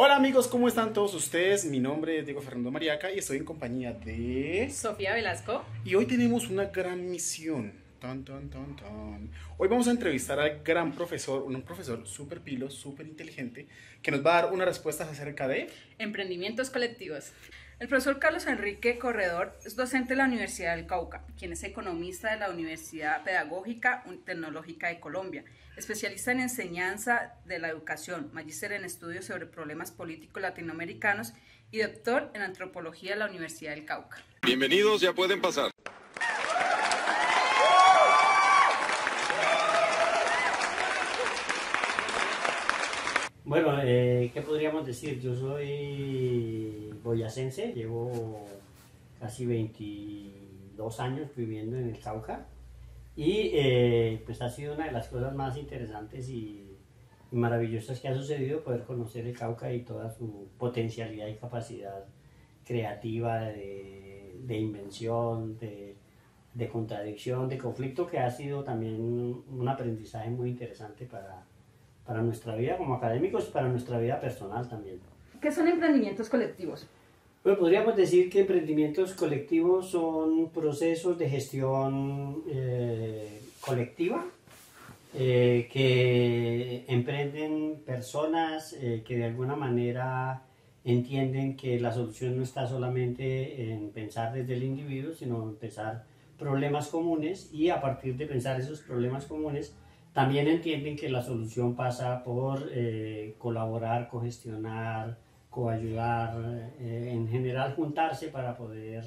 Hola amigos, ¿cómo están todos ustedes? Mi nombre es Diego Fernando Mariaca y estoy en compañía de... Sofía Velasco. Y hoy tenemos una gran misión. Tan, tan, tan, tan. Hoy vamos a entrevistar al gran profesor, un profesor súper pilo, súper inteligente, que nos va a dar unas respuestas acerca de... Emprendimientos colectivos. El profesor Carlos Enrique Corredor es docente de la Universidad del Cauca, quien es economista de la Universidad Pedagógica Tecnológica de Colombia, especialista en enseñanza de la educación, magíster en estudios sobre problemas políticos latinoamericanos y doctor en antropología de la Universidad del Cauca. Bienvenidos, ya pueden pasar. Bueno, eh, ¿qué podríamos decir? Yo soy boyacense, llevo casi 22 años viviendo en el Cauca y eh, pues ha sido una de las cosas más interesantes y, maravillosas que ha sucedido poder conocer el Cauca y toda su potencialidad y capacidad creativa de, invención, de, de contradicción, de conflicto, que ha sido también un aprendizaje muy interesante para, para nuestra vida como académicos y para nuestra vida personal también. ¿Qué son emprendimientos colectivos? Bueno, podríamos decir que emprendimientos colectivos son procesos de gestión eh, colectiva eh, que emprenden personas eh, que de alguna manera entienden que la solución no está solamente en pensar desde el individuo, sino en pensar problemas comunes y a partir de pensar esos problemas comunes también entienden que la solución pasa por colaborar, cogestionar, coayudar, eh, en general juntarse para poder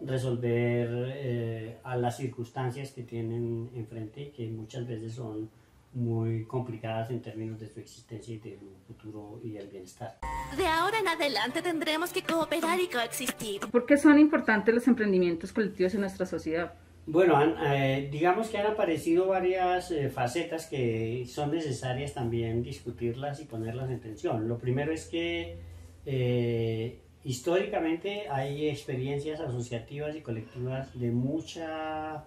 resolver eh, a las circunstancias que tienen enfrente y que muchas veces son muy complicadas en términos de su existencia y de su futuro y el bienestar. De ahora en adelante tendremos que cooperar y coexistir. ¿Por qué son importantes los emprendimientos colectivos en nuestra sociedad? Bueno, eh, digamos que han aparecido varias facetas que son necesarias también discutirlas y ponerlas en tensión. Lo primero es que eh, históricamente hay experiencias asociativas y colectivas de mucha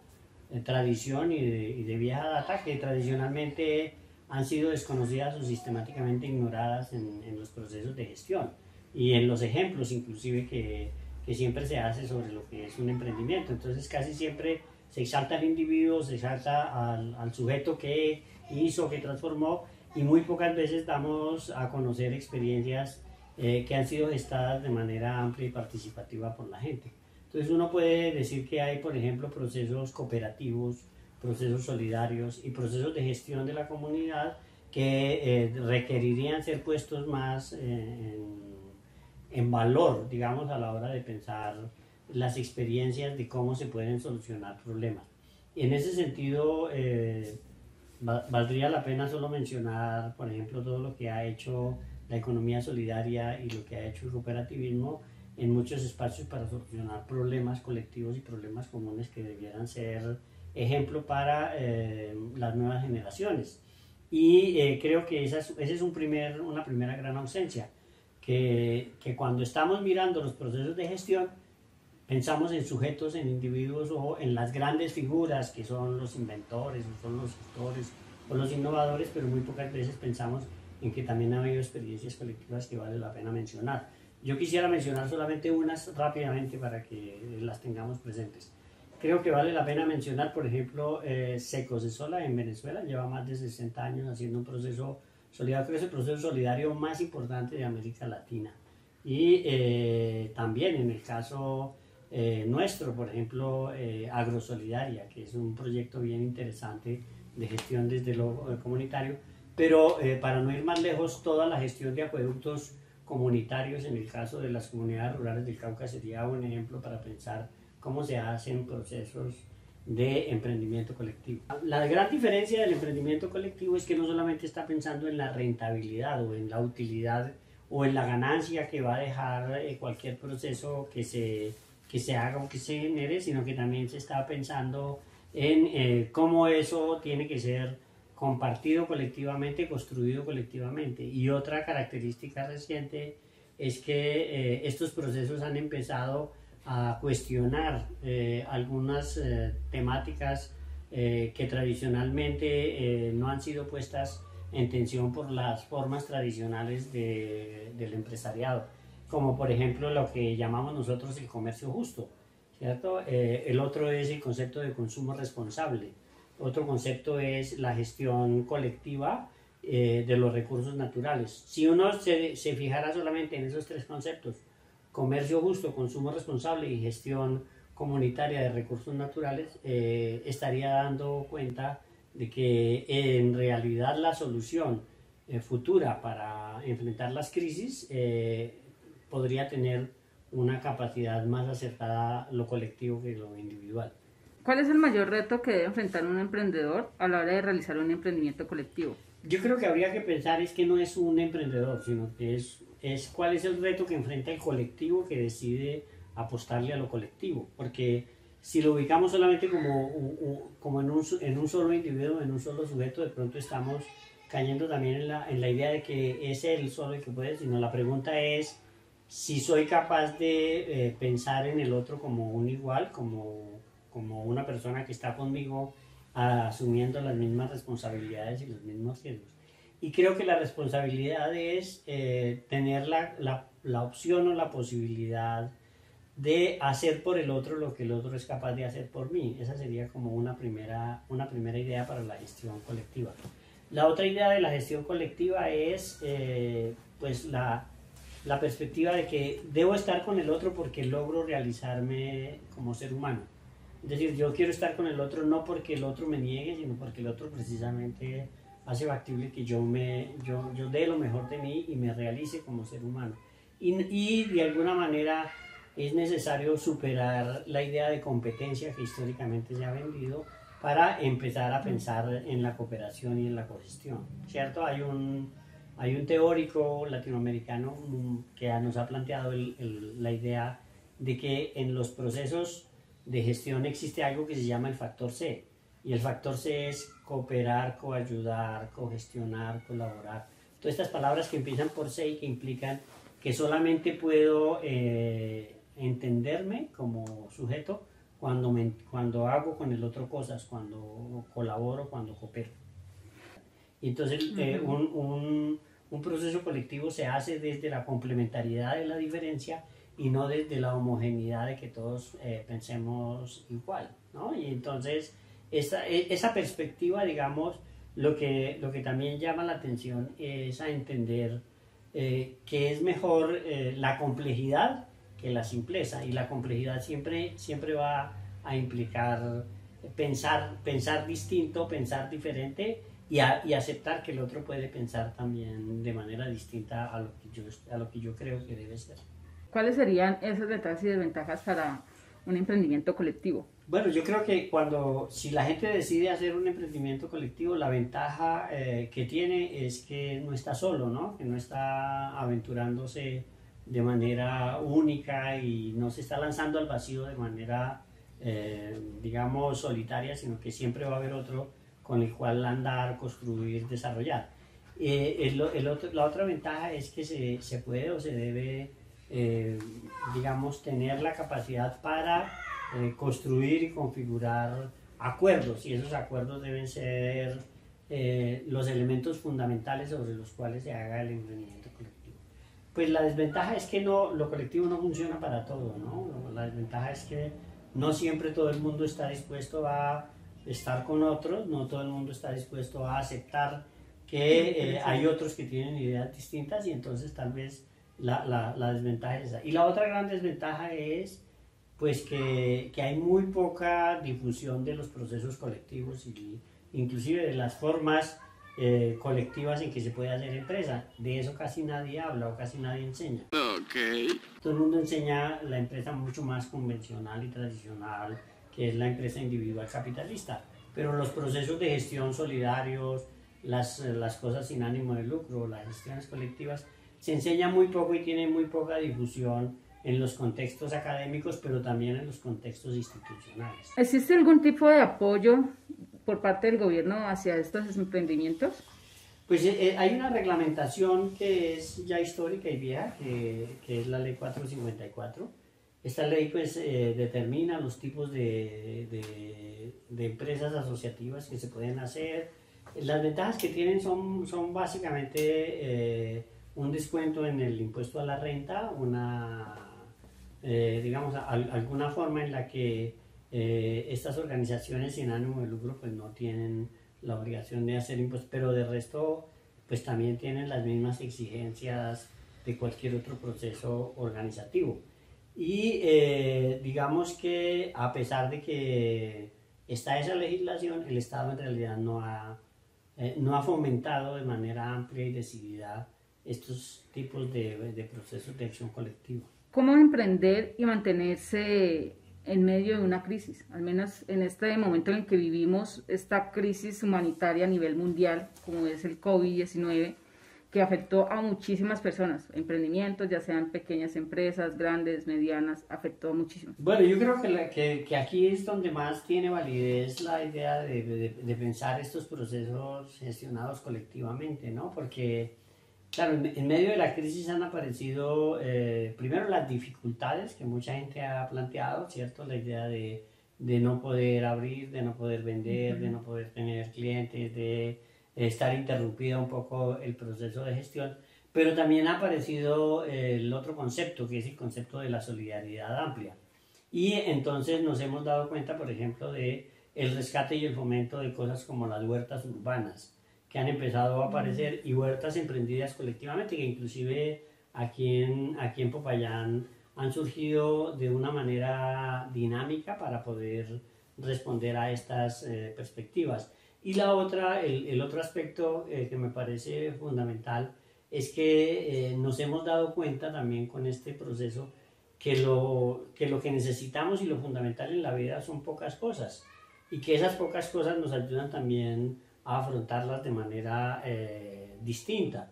eh, tradición y de, vieja data que tradicionalmente han sido desconocidas o sistemáticamente ignoradas en, los procesos de gestión y en los ejemplos inclusive que, que, siempre se hace sobre lo que es un emprendimiento. Entonces casi siempre se exalta al individuo, se exalta al, al sujeto que hizo, que transformó y muy pocas veces damos a conocer experiencias eh, que han sido gestadas de manera amplia y participativa por la gente. Entonces uno puede decir que hay, por ejemplo, procesos cooperativos, procesos solidarios y procesos de gestión de la comunidad que eh, requerirían ser puestos más eh, en, valor, digamos, a la hora de pensar las experiencias de cómo se pueden solucionar problemas. Y en ese sentido, valdría la pena solo mencionar, por ejemplo, todo lo que ha hecho la economía solidaria y lo que ha hecho el cooperativismo en muchos espacios para solucionar problemas colectivos y problemas comunes que debieran ser ejemplo para eh, las nuevas generaciones. Y eh, creo que esa es, esa es un primer, una primera gran ausencia, que, que, cuando estamos mirando los procesos de gestión, pensamos en sujetos, en individuos o en las grandes figuras que son los inventores, o son los gestores o los innovadores, pero muy pocas veces pensamos en que también ha habido experiencias colectivas que vale la pena mencionar. Yo quisiera mencionar solamente unas rápidamente para que las tengamos presentes. Creo que vale la pena mencionar, por ejemplo, eh, Secos de Sola en Venezuela, lleva más de 60 años haciendo un proceso solidario, es el proceso solidario más importante de América Latina. Y eh, también en el caso eh, nuestro, por ejemplo, eh, Agrosolidaria, que es un proyecto bien interesante de gestión desde lo comunitario, pero eh, para no ir más lejos, toda la gestión de acueductos comunitarios, en el caso de las comunidades rurales del Cauca, sería un ejemplo para pensar cómo se hacen procesos de emprendimiento colectivo. La gran diferencia del emprendimiento colectivo es que no solamente está pensando en la rentabilidad o en la utilidad o en la ganancia que va a dejar eh, cualquier proceso que se, que se haga o que se genere, sino que también se está pensando en eh, cómo eso tiene que ser compartido colectivamente, construido colectivamente. Y otra característica reciente es que eh, estos procesos han empezado a cuestionar eh, algunas eh, temáticas que tradicionalmente no han sido puestas en tensión por las formas tradicionales de- del empresariado, como por ejemplo lo que llamamos nosotros el comercio justo, ¿cierto? Eh, el otro es el concepto de consumo responsable, otro concepto es la gestión colectiva eh, de los recursos naturales. Si uno se, se fijara solamente en esos tres conceptos, comercio justo, consumo responsable y gestión comunitaria de recursos naturales, eh, estaría dando cuenta de que en realidad la solución eh, futura para enfrentar las crisis eh, podría tener una capacidad más acertada lo colectivo que lo individual. ¿Cuál es el mayor reto que debe enfrentar un emprendedor a la hora de realizar un emprendimiento colectivo? Yo creo que habría que pensar es que no es un emprendedor, sino que es, es cuál es el reto que enfrenta el colectivo que decide apostarle a lo colectivo. Porque si lo ubicamos solamente como, como en, un, en un solo individuo, en un solo sujeto, de pronto estamos cayendo también en la, en la idea de que es él solo el que puede, sino la pregunta es si soy capaz de eh, pensar en el otro como un igual, como, como una persona que está conmigo asumiendo las mismas responsabilidades y los mismos riesgos. Y creo que la responsabilidad es eh, tener la, la, la opción o la posibilidad de hacer por el otro lo que el otro es capaz de hacer por mí. Esa sería como una primera, una primera idea para la gestión colectiva. La otra idea de la gestión colectiva es eh, pues la, la perspectiva de que debo estar con el otro porque logro realizarme como ser humano. Es decir, yo quiero estar con el otro no porque el otro me niegue, sino porque el otro precisamente hace factible que yo, me, yo, yo dé lo mejor de mí y me realice como ser humano. Y, y de alguna manera es necesario superar la idea de competencia que históricamente se ha vendido para empezar a pensar en la cooperación y en la cogestión. ¿Cierto? Hay un, hay un teórico latinoamericano mm, que nos ha planteado el- el- la idea de que en los procesos de gestión existe algo que se llama el factor C. Y el factor C es cooperar, coayudar, cogestionar, colaborar. Todas estas palabras que empiezan por C y que implican que solamente puedo eh, entenderme como sujeto cuando, me, cuando hago con el otro cosas, cuando colaboro, cuando coopero. Y Entonces, eh, un, un- un proceso colectivo se hace desde la complementariedad de la diferencia y no desde la homogeneidad de que todos eh, pensemos igual, ¿no? Y entonces, esa, e- esa perspectiva, digamos, lo que, lo que también llama la atención es a entender eh, que es mejor eh, la complejidad que la simpleza, y la complejidad siempre, siempre va a implicar pensar, pensar distinto, pensar diferente y, a- y aceptar que el otro puede pensar también de manera distinta a lo que yo, a lo que yo creo que debe ser. ¿Cuáles serían esas ventajas y desventajas para un emprendimiento colectivo? Bueno, yo creo que cuando, si la gente decide hacer un emprendimiento colectivo, la ventaja eh, que tiene es que no está solo, ¿no? Que no está aventurándose de manera única y no se está lanzando al vacío de manera, eh, digamos, solitaria, sino que siempre va a haber otro con el cual andar, construir, desarrollar. Eh, el- el otro- la otra ventaja es que se, se puede o se debe, eh, digamos, tener la capacidad para eh, construir y configurar acuerdos y esos acuerdos deben ser eh, los elementos fundamentales sobre los cuales se haga el emprendimiento colectivo. Pues la desventaja es que no, lo colectivo no funciona para todo, ¿no? La desventaja es que no siempre todo el mundo está dispuesto a estar con otros, no todo el mundo está dispuesto a aceptar que eh, hay otros que tienen ideas distintas y entonces tal vez la, la, la desventaja es esa. Y la otra gran desventaja es pues que, que hay muy poca difusión de los procesos colectivos y inclusive de las formas eh, colectivas en que se puede hacer empresa. De eso casi nadie habla o casi nadie enseña. Todo el mundo enseña la empresa mucho más convencional y tradicional, que es la empresa individual capitalista. Pero los procesos de gestión solidarios, las, las cosas sin ánimo de lucro, las gestiones colectivas, se enseña muy poco y tiene muy poca difusión en los contextos académicos, pero también en los contextos institucionales. ¿Existe algún tipo de apoyo por parte del gobierno hacia estos emprendimientos? Pues eh, eh, hay una reglamentación que es ya histórica y vieja, que, que es la ley 454. Esta ley pues eh, determina los tipos de, de- de empresas asociativas que se pueden hacer, Las ventajas que tienen son, son básicamente eh, un descuento en el impuesto a la renta, una, eh, digamos, alguna forma en la que eh, estas organizaciones sin ánimo de lucro pues no tienen la obligación de hacer impuestos, pero de resto pues también tienen las mismas exigencias de cualquier otro proceso organizativo. Y digamos que a pesar de que está esa legislación, el Estado en realidad no ha eh, no ha fomentado de manera amplia y decidida estos tipos de, de procesos de acción colectiva. ¿Cómo emprender y mantenerse en medio de una crisis? Al menos en este momento en el que vivimos esta crisis humanitaria a nivel mundial, como es el COVID-19, que afectó a muchísimas personas, emprendimientos, ya sean pequeñas empresas, grandes, medianas, afectó muchísimo. Bueno, yo creo que, que, que, aquí es donde más tiene validez la idea de, de, pensar estos procesos gestionados colectivamente, ¿no? Porque, claro, en, medio de la crisis han aparecido, eh, primero, las dificultades que mucha gente ha planteado, ¿cierto? La idea de, de no poder abrir, de no poder vender, de no poder tener clientes, de estar interrumpida un poco el proceso de gestión, pero también ha aparecido el otro concepto, que es el concepto de la solidaridad amplia. Y entonces nos hemos dado cuenta, por ejemplo, de el rescate y el fomento de cosas como las huertas urbanas, que han empezado a aparecer, y huertas emprendidas colectivamente, que inclusive aquí en, aquí en Popayán han surgido de una manera dinámica para poder responder a estas eh, perspectivas. Y la otra, el, otro aspecto eh, que me parece fundamental es que eh, nos hemos dado cuenta también con este proceso que lo, que lo que necesitamos y lo fundamental en la vida son pocas cosas y que esas pocas cosas nos ayudan también a afrontarlas de manera eh, distinta.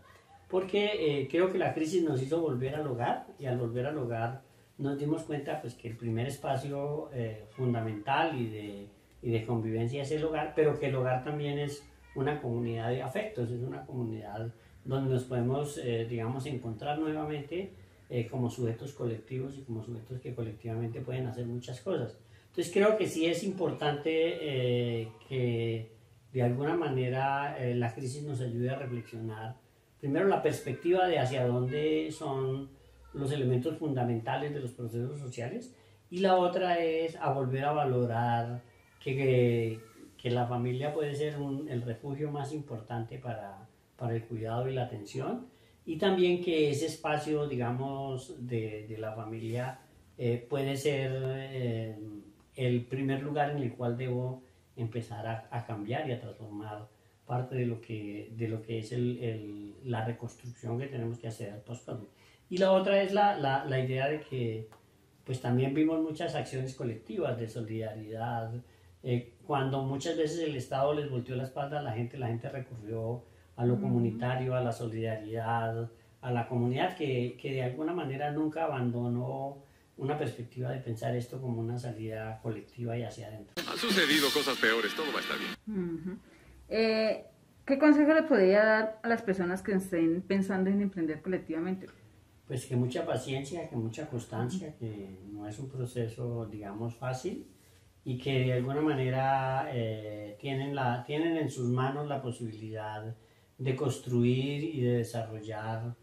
Porque creo que la crisis nos hizo volver al hogar y al volver al hogar nos dimos cuenta pues, que el primer espacio fundamental y de y de convivencia es el hogar, pero que el hogar también es una comunidad de afectos, es una comunidad donde nos podemos, eh, digamos, encontrar nuevamente eh, como sujetos colectivos y como sujetos que colectivamente pueden hacer muchas cosas. Entonces creo que sí es importante eh, que de alguna manera la crisis nos ayude a reflexionar, primero la perspectiva de hacia dónde son los elementos fundamentales de los procesos sociales y la otra es a volver a valorar que, que la familia puede ser el refugio más importante para, para, el cuidado y la atención y también que ese espacio, digamos, de, de la familia eh, puede ser eh, el primer lugar en el cual debo empezar a, a, cambiar y a transformar parte de lo que, de lo que es el, el, la reconstrucción que tenemos que hacer post -COVID. Y la otra es la, la, la idea de que pues también vimos muchas acciones colectivas de solidaridad, eh, cuando muchas veces el Estado les volteó la espalda a la gente, la gente recurrió a lo comunitario, a la solidaridad, a la comunidad que, que, de alguna manera nunca abandonó una perspectiva de pensar esto como una salida colectiva y hacia adentro. Han sucedido cosas peores, todo va a estar bien. Eh, ¿Qué consejo le podría dar a las personas que estén pensando en emprender colectivamente? Pues que mucha paciencia, que mucha constancia, que no es un proceso, digamos, fácil, y que de alguna manera eh, tienen, la, tienen en sus manos la posibilidad de construir y de desarrollar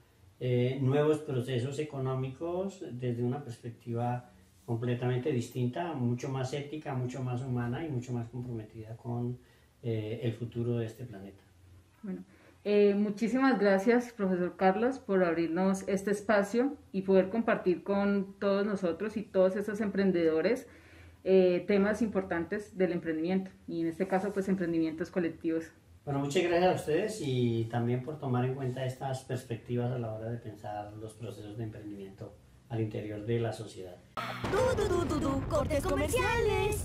eh, nuevos procesos económicos desde una perspectiva completamente distinta, mucho más ética, mucho más humana y mucho más comprometida con eh, el futuro de este planeta. Bueno, muchísimas gracias, profesor Carlos, por abrirnos este espacio y poder compartir con todos nosotros y todos esos emprendedores eh, temas importantes del emprendimiento y en este caso pues emprendimientos colectivos. Bueno, muchas gracias a ustedes y también por tomar en cuenta estas perspectivas a la hora de pensar los procesos de emprendimiento al interior de la sociedad. cortes comerciales.